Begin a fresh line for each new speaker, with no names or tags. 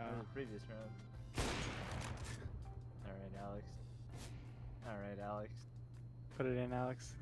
Uh,
the previous round. Alright, Alex. Alright, Alex.
put it in, Alex.